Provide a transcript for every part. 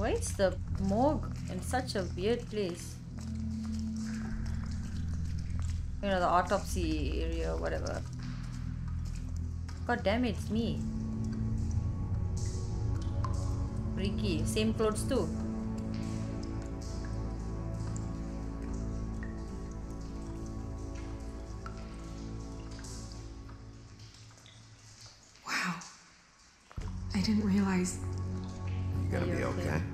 Why is the morgue in such a weird place? You know, the autopsy area or whatever. God damn it, it's me. Freaky. Same clothes too. Wow. I didn't realize You're gonna be okay? okay?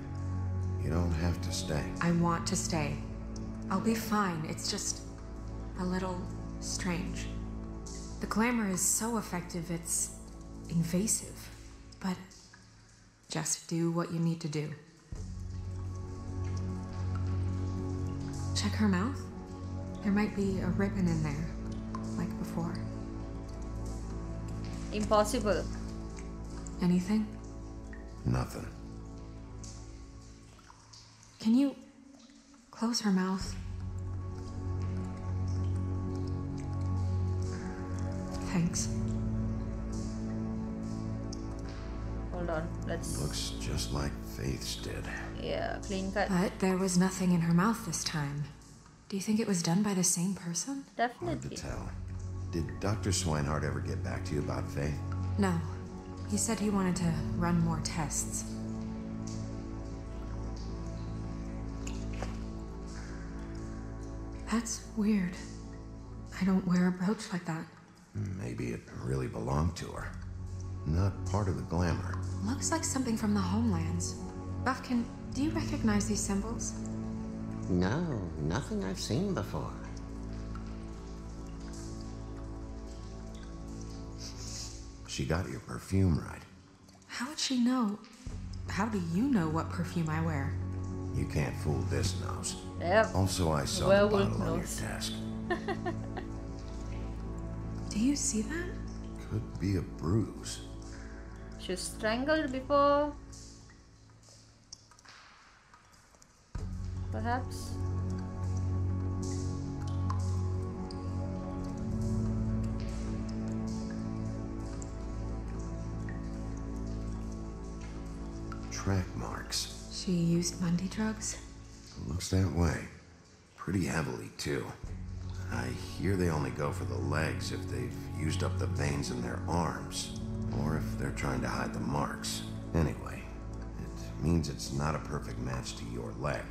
Stay. I want to stay. I'll be fine. It's just a little strange. The glamour is so effective, it's invasive. But just do what you need to do. Check her mouth. There might be a ribbon in there, like before. Impossible. Anything? Nothing. Can you close her mouth? Thanks. Hold on. Let's. Looks just like Faith's did. Yeah, clean cut. But there was nothing in her mouth this time. Do you think it was done by the same person? Definitely. Hard to tell. Did Dr. Swineheart ever get back to you about Faith? No. He said he wanted to run more tests. That's weird. I don't wear a brooch like that. Maybe it really belonged to her. Not part of the glamour. Looks like something from the homelands. Bufkin, do you recognize these symbols? No, nothing I've seen before. She got your perfume right. How would she know? How do you know what perfume I wear? You can't fool this nose. Yep. Also, I saw Werewolf the bottle on your desk. Do you see that? Could be a bruise. She was strangled before. Perhaps. Track marks. She used Mundy drugs? Looks that way. Pretty heavily, too. I hear they only go for the legs if they've used up the veins in their arms, or if they're trying to hide the marks. Anyway, it means it's not a perfect match to your leg.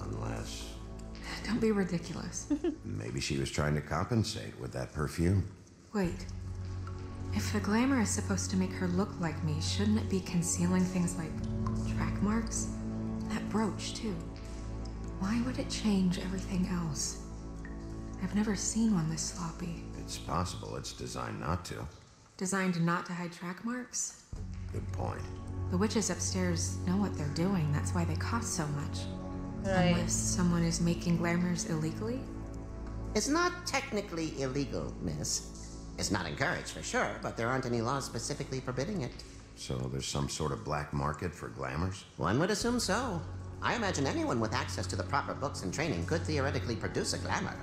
Unless Don't be ridiculous. maybe she was trying to compensate with that perfume. Wait. If the glamour is supposed to make her look like me, shouldn't it be concealing things like track marks? That brooch, too. Why would it change everything else? I've never seen one this sloppy. It's possible it's designed not to. Designed not to hide track marks? Good point. The witches upstairs know what they're doing, that's why they cost so much. Right. Unless someone is making glamours illegally? It's not technically illegal, miss. It's not encouraged for sure, but there aren't any laws specifically forbidding it. So there's some sort of black market for glamours? One would assume so. I imagine anyone with access to the proper books and training could theoretically produce a glamour.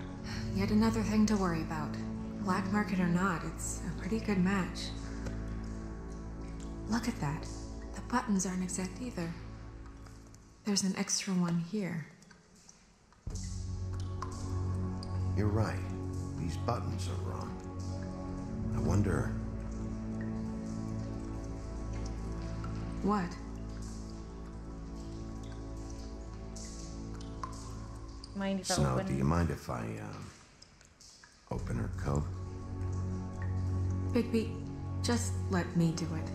Yet another thing to worry about. Black market or not, it's a pretty good match. Look at that. The buttons aren't exact either. There's an extra one here. You're right. These buttons are wrong. I wonder. What? Mind if I Snow, open? do you mind if I, um, open her coat? Bigby, just let me do it.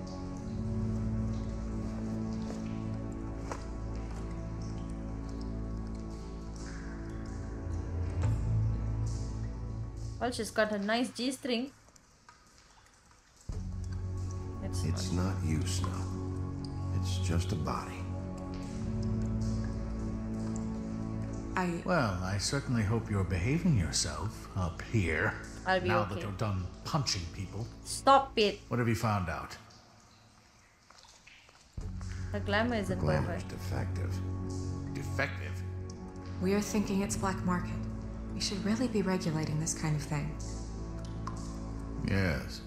Well, she's got a nice G string. It's, It's not you, Snow. It's just a body. I. Well, I certainly hope you're behaving yourself up here. I'll be now okay. that you're done punching people. Stop it. What have you found out? The glamour isn't Glamour's perfect. defective. Defective. We're thinking it's black market. We should really be regulating this kind of thing. Yes.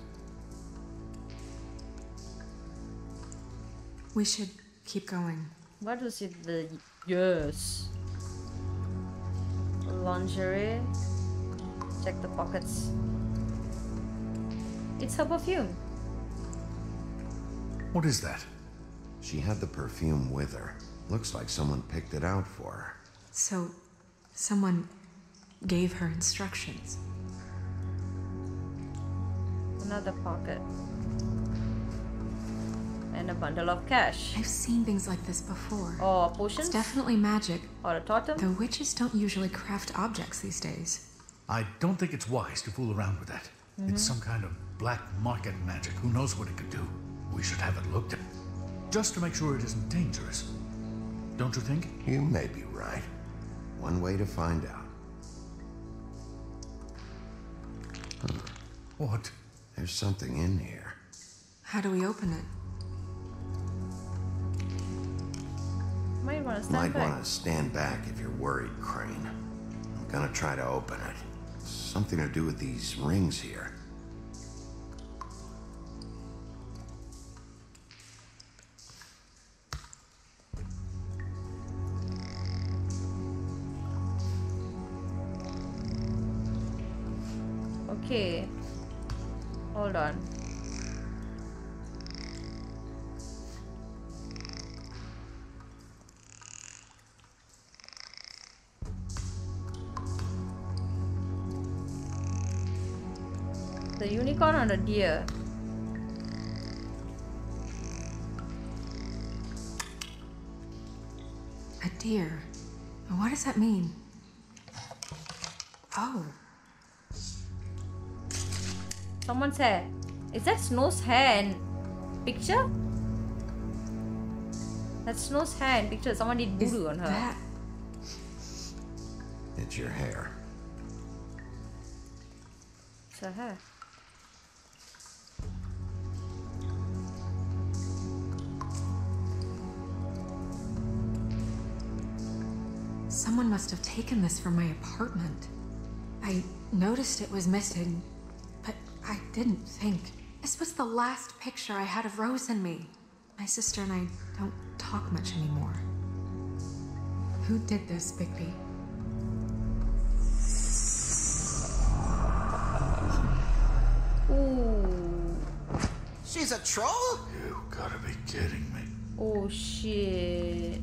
We should keep going. What was it? The yes. Lingerie. Check the pockets. It's her perfume. What is that? She had the perfume with her. Looks like someone picked it out for her. So, someone gave her instructions. Another pocket. And a bundle of cash. I've seen things like this before. Oh, or It's definitely magic. Or a totem. Though witches don't usually craft objects these days. I don't think it's wise to fool around with that. It's mm-hmm. some kind of black market magic. Who knows what it could do? We should have it looked at. Just to make sure it isn't dangerous. Don't you think? You may be right. One way to find out. What? There's something in here. How do we open it? Might want to stand Might back. want to stand back if you're worried, Crane. I'm gonna try to open it. Something to do with these rings here. Unicorn or the deer? A deer. What does that mean? Oh, Someone's hair. Is that Snow's hair and picture? That's Snow's hair and picture. Someone did is voodoo on her. that It's your hair. It's her hair. Someone must have taken this from my apartment. I noticed it was missing, but I didn't think. This was the last picture I had of Rose and me. My sister and I don't talk much anymore. Who did this, Bigby? Ooh. She's a troll? You gotta be kidding me. Oh shit.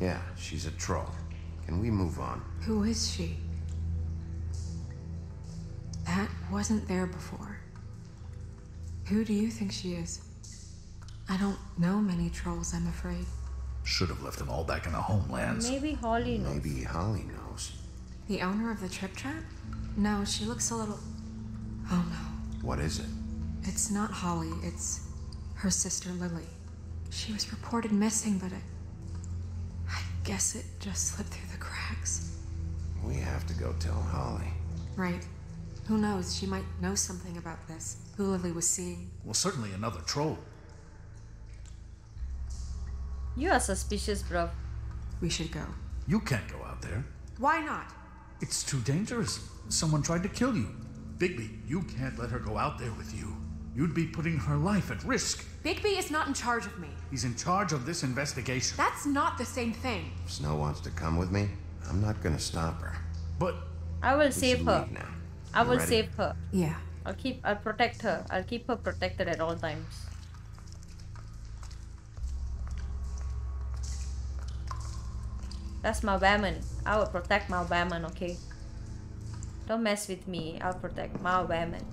Yeah, she's a troll. Can we move on? Who is she? That wasn't there before. Who do you think she is? I don't know many trolls, I'm afraid. Should have left them all back in the homelands. Maybe Holly knows. Maybe Holly knows. The owner of the Trip Trap? No, she looks a little. Oh no. What is it? It's not Holly, it's her sister Lily. She was reported missing, but I. I guess it just slipped through the cracks. We have to go tell Holly. Right. Who knows? She might know something about this. Who Lily was seeing. Well, certainly another troll. You are suspicious, bro. We should go. You can't go out there. Why not? It's too dangerous. Someone tried to kill you. Bigby, you can't let her go out there with you. You'd be putting her life at risk. Bigby is not in charge of me. He's in charge of this investigation. That's not the same thing. If Snow wants to come with me, I'm not gonna stop her. But I will save her. now. I will ready? save her. Yeah. I'll keep I'll protect her. I'll keep her protected at all times. That's my woman. I will protect my woman, okay? Don't mess with me. I'll protect my woman.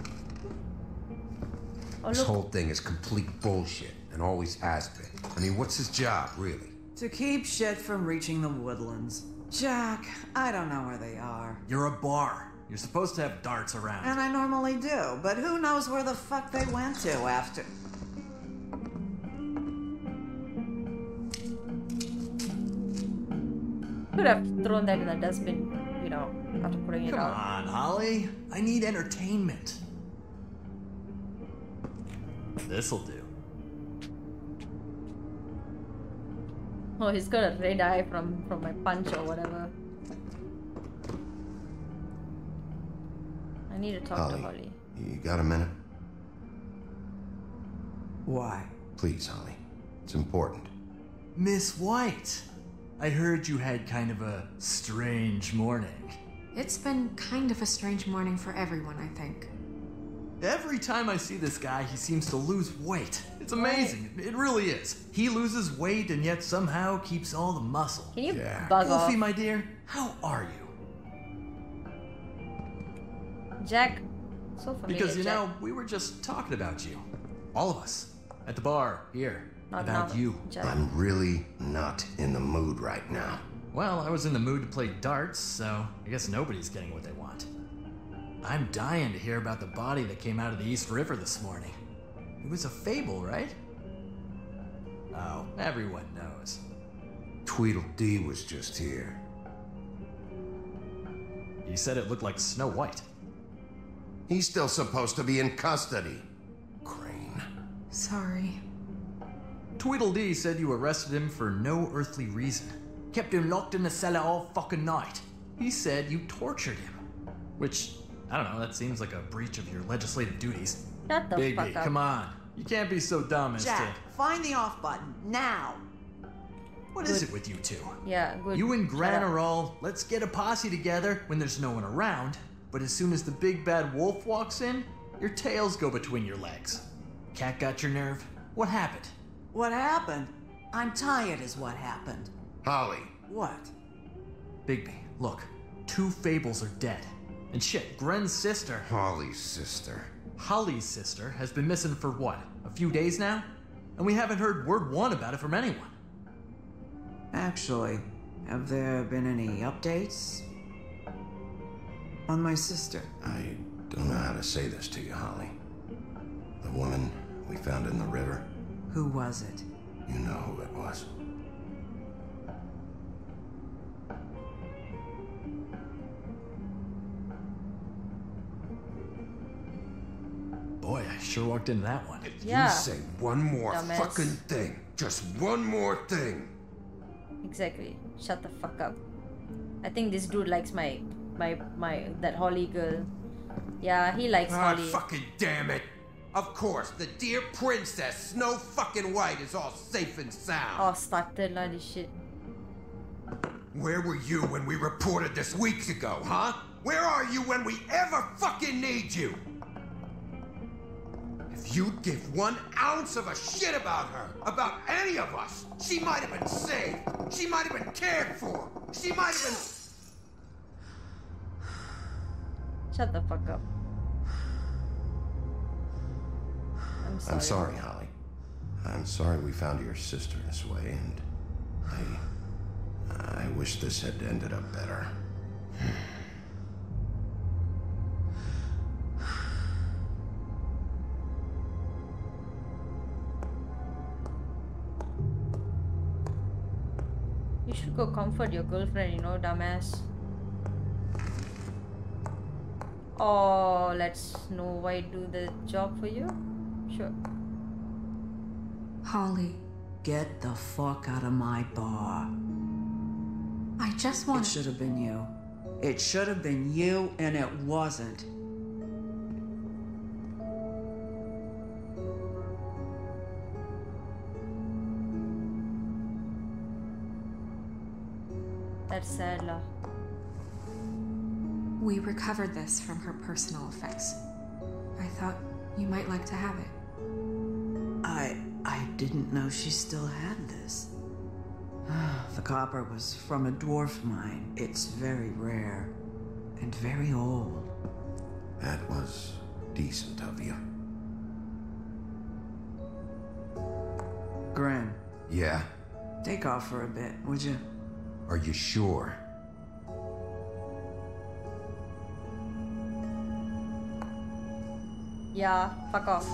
Oh This whole thing is complete bullshit and always has been. I mean, what's his job, really? To keep shit from reaching the woodlands. Jack, I don't know where they are. You're a bar. You're supposed to have darts around. And I normally do, but who knows where the fuck they went to after. could have thrown that in the dustbin, you know, after putting it Come out. on, Holly. I need entertainment. This'll do. Oh, he's got a red eye from from my punch or whatever. I need to talk to Holly, Holly. you got a minute? Why? Please, Holly. It's important. Miss White, I heard you had kind of a strange morning. It's been kind of a strange morning for everyone, I think. Every time I see this guy, he seems to lose weight. It's amazing. It really is. He loses weight and yet somehow keeps all the muscle. Can you Yeah. bug Wolfie, off? my dear, how are you? Jack. So familiar. Because you Jack. know, we were just talking about you. All of us. At the bar, here. Not about now, you. Jack. I'm really not in the mood right now. Well, I was in the mood to play darts, so I guess nobody's getting what they want. I'm dying to hear about the body that came out of the East River this morning. It was a fable, right? Oh, everyone knows. Tweedledee was just here. He said it looked like Snow White. He's still supposed to be in custody. Crane. Sorry. Tweedledee said you arrested him for no earthly reason. Kept him locked in the cellar all fucking night. He said you tortured him. Which, I don't know, that seems like a breach of your legislative duties. Shut the Bigby, fuck up. come on. You can't be so dumb as Jack, to. find the off button now. What is it with you two? Yeah, good. You and Shut Gren are all, let's get a posse together when there's no one around, but as soon as the big bad wolf walks in, your tails go between your legs. Cat got your nerve? What happened? What happened? I'm tired, is what happened. Holly. What? Bigby, look, two fables are dead. And shit, Gren's sister, Holly's sister. Holly's sister, has been missing for what, a few days now? And we haven't heard word one about it from anyone. Actually, have there been any updates? On my sister. I don't know how to say this to you, Holly. The woman we found in the river, Who was it? you know who it was. Boy, I sure walked into that one. Yeah. You say one more Dumbass. fucking thing. Just one more thing. Exactly. Shut the fuck up. I think this dude likes my my my that Holly girl. Yeah, he likes Ah, Holly. fucking damn it. Of course, the dear princess, Snow fucking White, is all safe and sound. Oh, started lah this shit. Where were you when we reported this weeks ago, huh? Where are you when we ever fucking need you? If you'd give one ounce of a shit about her, about any of us, she might have been saved. She might have been cared for. She might have been. Shut the fuck up. I'm sorry. I'm sorry, Holly. I'm sorry we found your sister this way, and I. I wish this had ended up better. go comfort your girlfriend, you know, dumbass. Oh, let's Snow White do the job for you? Sure. Holly, Get the fuck out of my bar. I just want. It should have been you. It should have been you, and it wasn't. That's sad. We recovered this from her personal effects. I thought you might like to have it. I I didn't know she still had this. The copper was from a dwarf mine. It's very rare and very old. That was decent of you. Gren, Yeah? take off for a bit, would you? Are you sure? Yeah, fuck off.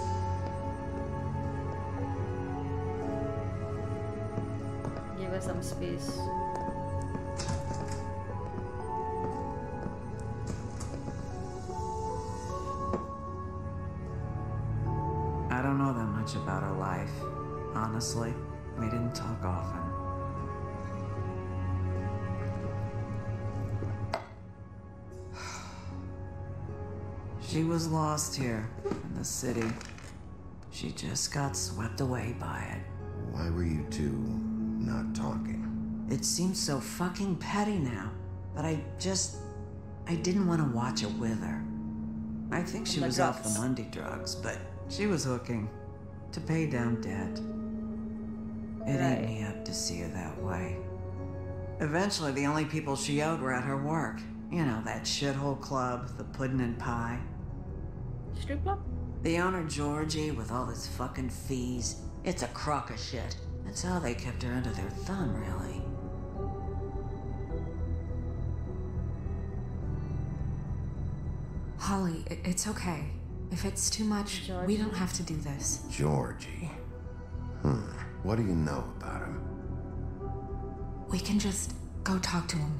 Give us some space. I don't know that much about her life. Honestly, we didn't talk often. She was lost here in the city. She just got swept away by it. Why were you two not talking? It seems so fucking petty now, but I just. I didn't want to watch it with her. I think she oh The was off the Mundy drugs, but she was hooking to pay down debt. It Right. ate me up to see her that way. Eventually, the only people she owed were at her work. You know, that shithole club, the Puddin' and Pie. Strip club? The owner, Georgie, with all his fucking fees. It's a crock of shit. That's how they kept her under their thumb, really. Holly, it's okay. If it's too much, we don't have to do this. Georgie. Hmm. What do you know about him? We can just go talk to him.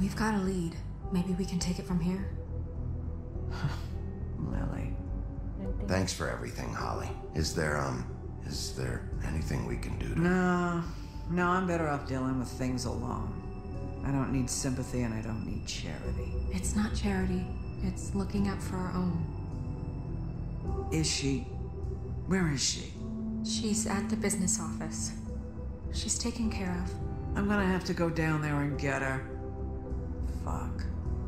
We've got a lead. Maybe we can take it from here. Lily. Thanks for everything, Holly. Is there, um, is there anything we can do to... No, no, I'm better off dealing with things alone. I don't need sympathy and I don't need charity. It's not charity, it's looking out for our own. Is she. Where is she? She's at the business office. She's taken care of. I'm gonna have to go down there and get her. Fuck.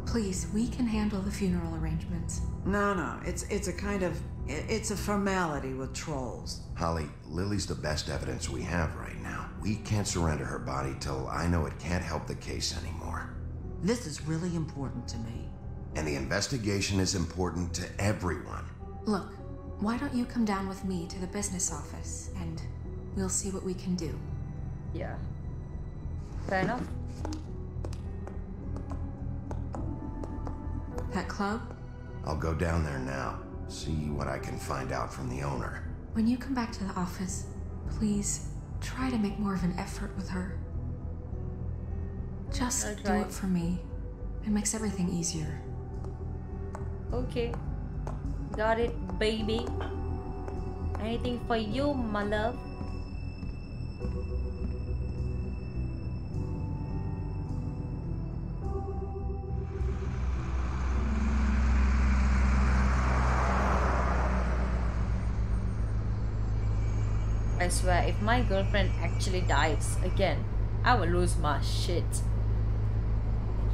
Please, we can handle the funeral arrangements. No, no, it's it's a kind of it's a formality with trolls. Holly, Lily's the best evidence we have right now. We can't surrender her body till I know it can't help the case anymore. This is really important to me. And the investigation is important to everyone. Look, why don't you come down with me to the business office and we'll see what we can do. Yeah. Fair enough. That club? I'll go down there now, see what I can find out from the owner. When you come back to the office, please try to make more of an effort with her. Just I'll do it for me. It makes everything easier. Okay. Got it, baby. Anything for you, my love? Swear, if my girlfriend actually dies again, I will lose my shit.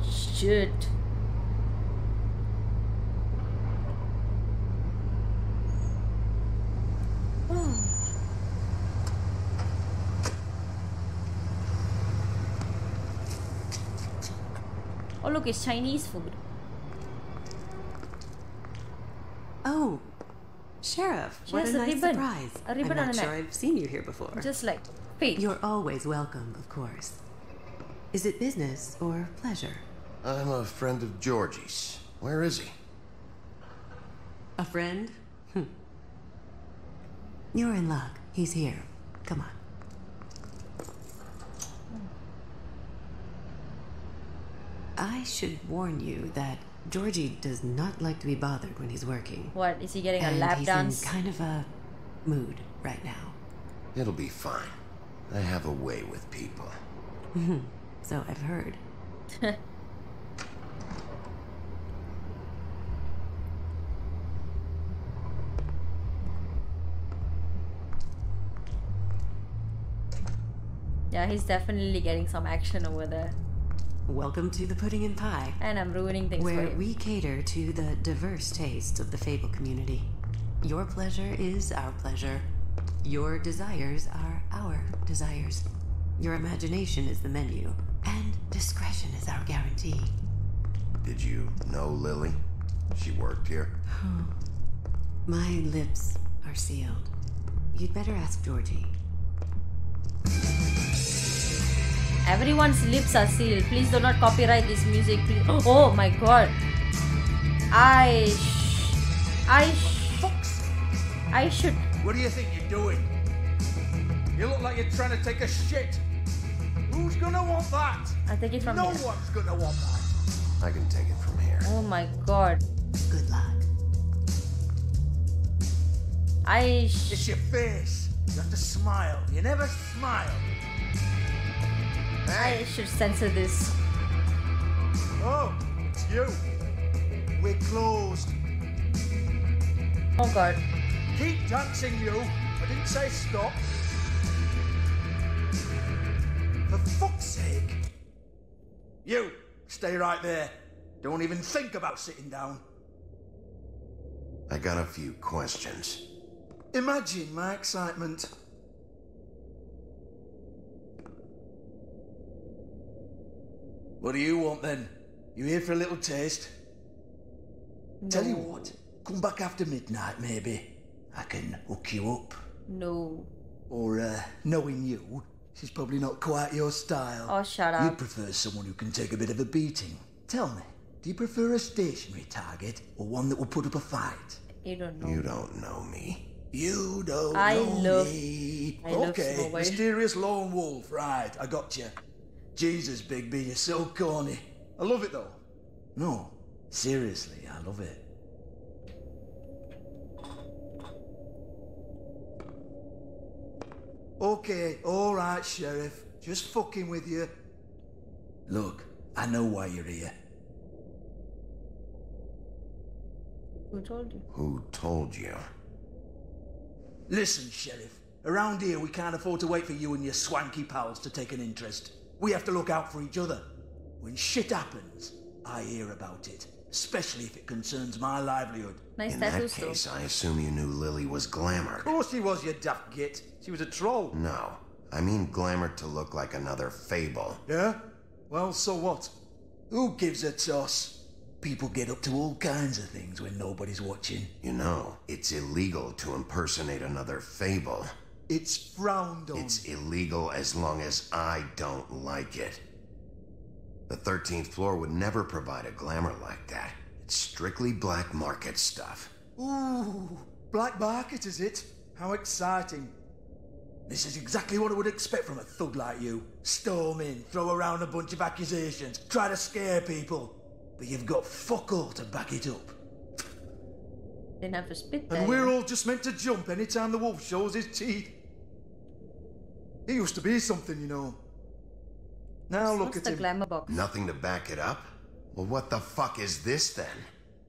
Shit. Oh look, it's Chinese food. Oh, Sheriff, She what has a a nice ribbon. surprise. A ribbon I'm on not a sure neck. I've seen you here before. Just like Faith. You're always welcome, of course. Is it business or pleasure? I'm a friend of Georgie's. Where is he? A friend? Hm. You're in luck. He's here. Come on. I should warn you that Georgie does not like to be bothered when he's working. What is he getting a and lap he's dance? in kind of a mood right now. It'll be fine. I have a way with people. Mm-hmm. So I've heard. Yeah, he's definitely getting some action over there. Welcome to the Pudding and Pie. And I'm ruining things for where we cater to the diverse tastes of the Fable community. Your pleasure is our pleasure. Your desires are our desires. Your imagination is the menu, and discretion is our guarantee. Did you know Lily? She worked here? My lips are sealed. You'd better ask Georgie. Everyone's lips are sealed. Please do not copyright this music. Please. Oh my god. I. Sh- I. Sh- I should. What do you think you're doing? You look like you're trying to take a shit. Who's gonna want that? I take it from no here. one's gonna want that. I can take it from here. Oh my god. Good luck. I. Sh- It's your face. You have to smile. You never smile. I should censor this. Oh, it's you. We're closed. Oh god. Keep dancing, you. I didn't say stop. For fuck's sake. You, stay right there. Don't even think about sitting down. I got a few questions. Imagine my excitement. What do you want then? You here for a little taste? Tell you what, come back after midnight maybe. I can hook you up. No. Or, uh, knowing you, she's probably not quite your style. Oh, shut up. You up. prefer someone who can take a bit of a beating. Tell me, do you prefer a stationary target or one that will put up a fight? You don't know. You don't know me. You don't I know love- me. I okay, Snow White. mysterious lone wolf. Right, I got you. Jesus, Bigby, you're so corny. I love it though. No, seriously, I love it. Okay, all right, sheriff. Just fucking with you. Look, I know why you're here. Who told you? Who told you? Listen, Sheriff. Around here, we can't afford to wait for you and your swanky pals to take an interest. We have to look out for each other. When shit happens, I hear about it, especially if it concerns my livelihood. Nice In that tattoos though. case, I assume you knew Lily was glamour. Of course she was, you daft git. She was a troll. No, I mean glamour to look like another fable. Yeah? Well, so what? Who gives a toss? People get up to all kinds of things when nobody's watching. You know, it's illegal to impersonate another fable. It's frowned on. It's illegal as long as I don't like it. The 13th floor would never provide a glamour like that. It's strictly black market stuff. Ooh, black market is it? How exciting. This is exactly what I would expect from a thug like you. Storm in, throw around a bunch of accusations, try to scare people. But you've got fuck all to back it up. Didn't have to spit there. And we're all just meant to jump anytime the wolf shows his teeth. He used to be something, you know. Now look What's at the him. glamour box? Nothing to back it up? Well, what the fuck is this then?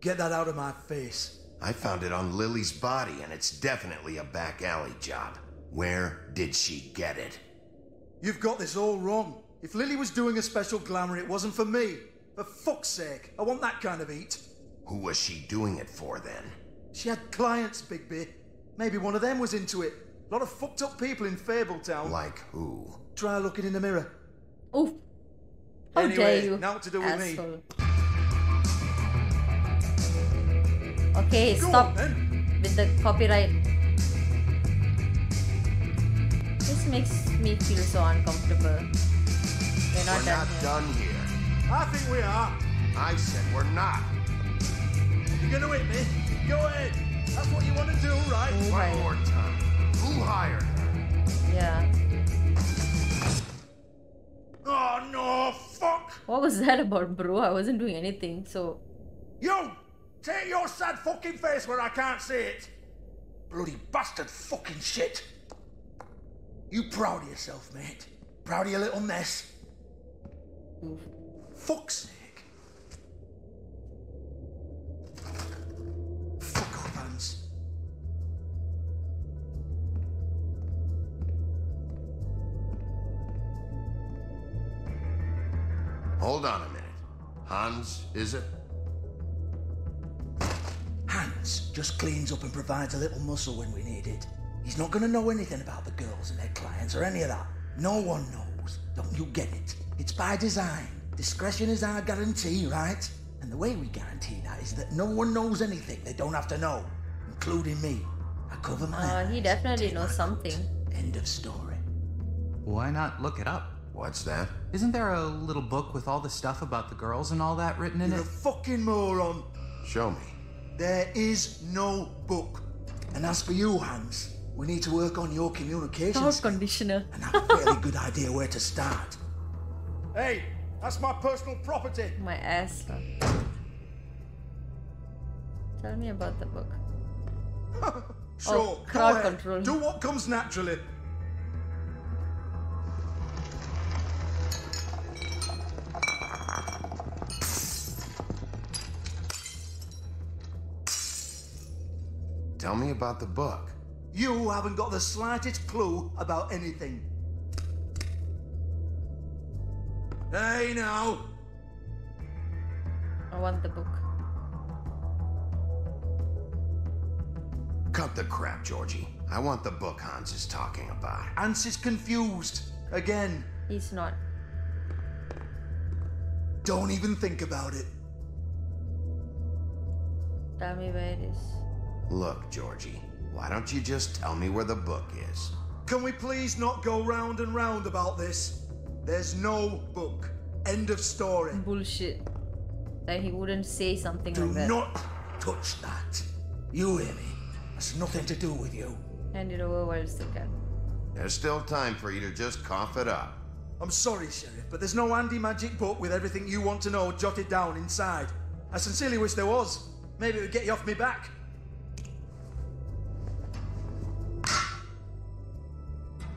Get that out of my face. I found it on Lily's body, and it's definitely a back alley job. Where did she get it? You've got this all wrong. If Lily was doing a special glamour, it wasn't for me. For fuck's sake, I want that kind of eat. Who was she doing it for then? She had clients, Bigby. Maybe one of them was into it. A lot of fucked up people in Fabletown. Like who? Try looking in the mirror. Oof. How Anyway, dare you? now to do with me? asshole. Okay, Go stop on, with the copyright. This makes me feel so uncomfortable. We're not we're done not here. done here. I think we are. I said we're not. You're gonna hit me? Go ahead. That's what you want to do, right? Oh One my- more time. Who hired? Yeah. Oh no, fuck! What was that about, bro? I wasn't doing anything, so. You! Take your sad fucking face where I can't see it! Bloody bastard fucking shit! You proud of yourself, mate? Proud of your little mess? Oof. Fuck's Hold on a minute. Hans, is it? Hans just cleans up and provides a little muscle when we need it. He's not gonna know anything about the girls and their clients or any of that. No one knows. Don't you get it? It's by design. Discretion is our guarantee, right? And the way we guarantee that is that no one knows anything they don't have to know, including me. I cover my Uh, he definitely knows something. End of story. Why not look it up? What's that? Isn't there a little book with all the stuff about the girls and all that written in it? You're a fucking moron. Show me. There is no book. And as for you, Hans, we need to work on your communication Thought skills conditioner. and have a fairly good idea where to start. Hey, that's my personal property. My ass. Tell me about the book. Sure, Oh, crowd control. Do what comes naturally. Me about the book. You haven't got the slightest clue about anything. Hey now, I want the book. Cut the crap, Georgie. I want the book Hans is talking about. Hans is confused. Again. He's not. Don't even think about it. Tell me where it is. Look, Georgie, why don't you just tell me where the book is? Can we please not go round and round about this? There's no book. End of story. Bullshit. That he wouldn't say something Do like that. Do not touch that. You hear me? That's nothing to do with you. Hand it over while you still can. There's still time for you to just cough it up. I'm sorry, Sheriff, but there's no handy magic book with everything you want to know jotted down inside. I sincerely wish there was. Maybe it would get you off me back.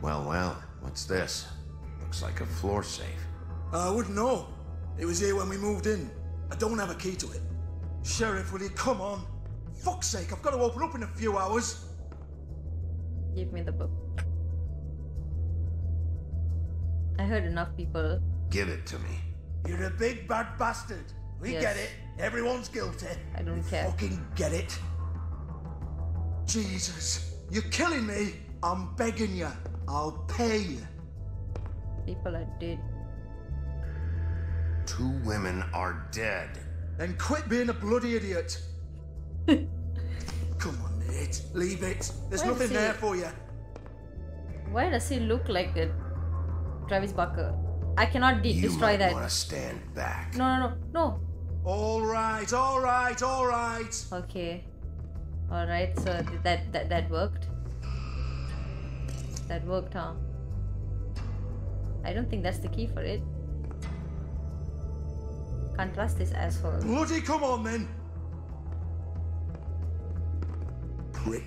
Well, well, what's this? Looks like a floor safe. I wouldn't know. It was here when we moved in. I don't have a key to it. Sheriff, will you come on? Fuck's sake, I've got to open up in a few hours. Give me the book. I heard enough people. Give it to me. You're a big bad bastard. We Yes. get it. Everyone's guilty. I don't care. Fucking get it. Jesus, you're killing me. I'm begging you. I'll pay you. People are dead. Two women are dead. Then quit being a bloody idiot. Come on, mate. Leave it. There's Why nothing he- there for you. Why does he look like a Travis Barker? I cannot de- You destroy might that. want to stand back. No, no, no, no. All right, all right, all right. Okay. All right. So that that that worked. That worked, huh? I don't think that's the key for it. Can't trust this asshole. Bloody come on, then. Prick.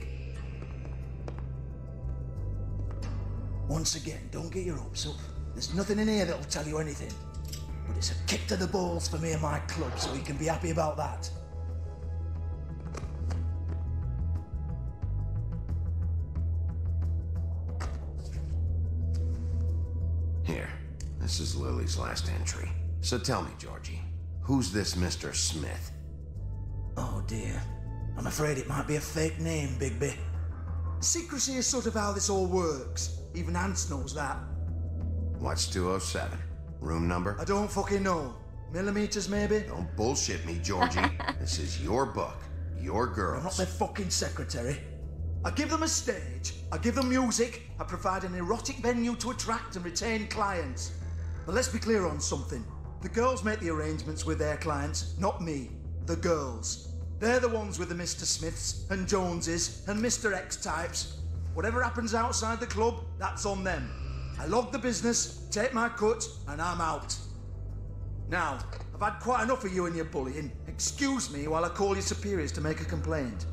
Once again, don't get your hopes up. There's nothing in here that'll tell you anything. But it's a kick to the balls for me and my club, so you can be happy about that. Last entry. So tell me, Georgie, who's this Mr. Smith? Oh dear. I'm afraid it might be a fake name, Bigby. Secrecy is sort of how this all works. Even Hans knows that. What's 207? Room number? I don't fucking know. Millimeters, maybe? Don't bullshit me, Georgie. this is your book, your girl. I'm not their fucking secretary. I give them a stage, I give them music, I provide an erotic venue to attract and retain clients. But let's be clear on something. The girls make the arrangements with their clients, not me. The girls. They're the ones with the Mr. Smiths and Joneses and Mr. X types. Whatever happens outside the club, that's on them. I log the business, take my cut, and I'm out. Now, I've had quite enough of you and your bullying. Excuse me while I call your superiors to make a complaint.